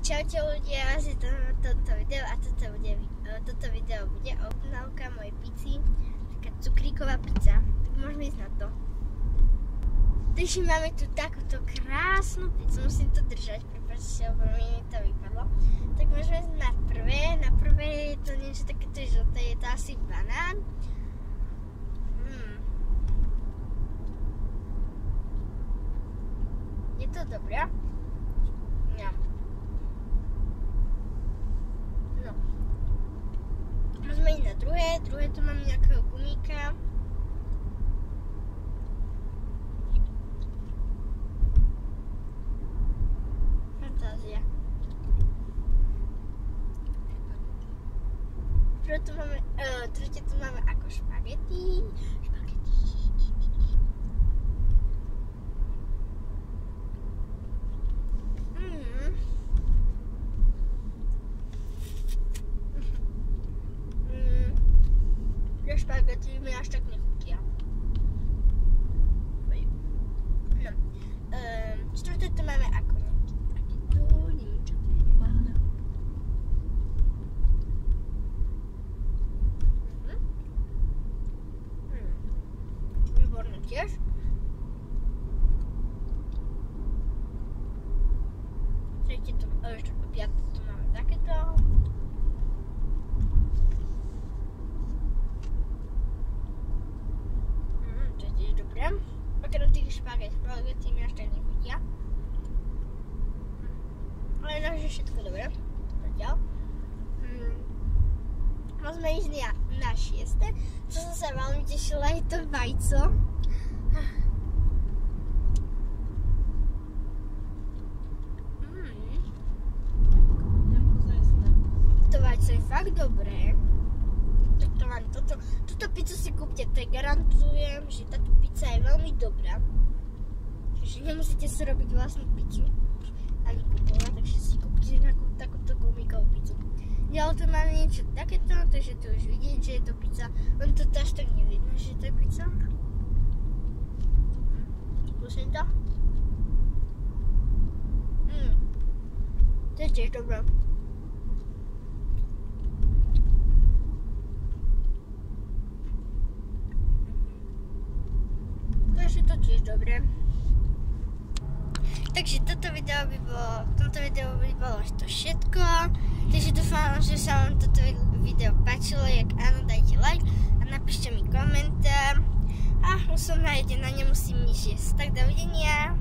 čaute ľudia, vás je to, toto video a toto, e, toto video bude obnávka mojej pici, taká cukríková pizza, tak môžeme ísť na to. Takže máme tu takúto krásnu pizzu, musím to držať, prepáčte, lebo mi to vypadlo. Tak môžeme ísť na prvé, na prvé je to niečo takéto žlté, je to asi banán. Mm. Je to dobré? Mňam. No. Môžeme ísť na druhé, druhé tu mám nejakého gumíka. Fantázia. Prvé tu máme, uh, tretie tu máme ako špagety. Špagety. Mm. Mm. Tie špagety mi až tak nechutia. Oj. No. Um, štvrté tu máme ako nejaký taký tu, neviem čo to je. Mhm. Mm. Výborné tiež. Tretie tu, e, ešte piaté tu máme takéto. Mm, to je tiež dobré. Okrem tých špaget, špagety mi nechutia. Ale ináč je všetko dobré. Zatiaľ. Mm. Môžeme ísť na, na šieste. Čo som sa veľmi tešila, je to vajco. Mm. To vajco je fakt dobré. Tak to mám toto. Túto pizzu si kúpte, to je garantujem, že táto pizza je veľmi dobrá. Takže nemusíte si robiť vlastnú pizzu. Ani kupovať, takže si kúpte nejakú takúto gumikovú pizzu. Ďalej tu máme niečo takéto, takže tu už vidieť, že je to pizza. Len to až tak nevidno, že to je pizza. Skúsim to. Mm. To je tiež dobré. Takže to tiež dobré. Takže toto video by bolo, v tomto videu by bolo to všetko. Takže dúfam, že sa vám toto video páčilo. Jak áno, dajte like a napíšte mi komentár. A už som na jeden a nemusím nič jesť. Tak dovidenia.